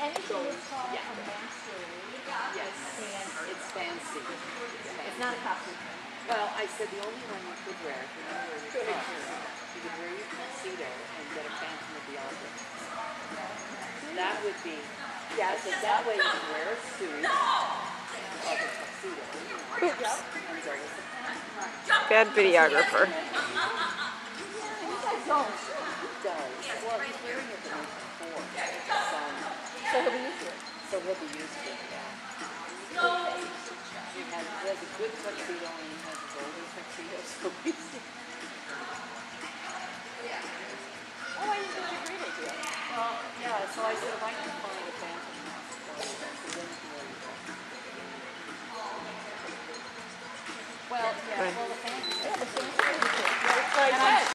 Anything that's called yeah. a master, Yes, fancy. it's fancy. It's not a costume. Well, I said the only one you could wear, if you to wear your you could wear your tuxedo and get a Phantom of the Opera. That would be, yeah, I said that way you can wear a suit of a tuxedo. Bad videographer. You guys don't. It does. Well, he's wearing it the night before we'll be used. So we'll be used it, yeah. No. He has, she has a good tuxedo and he has a golden tuxedo, so we. Yeah. Oh, I think that's a great idea. Well, yeah, so I would like to find a phantom mask. Well, yeah, well, the phantom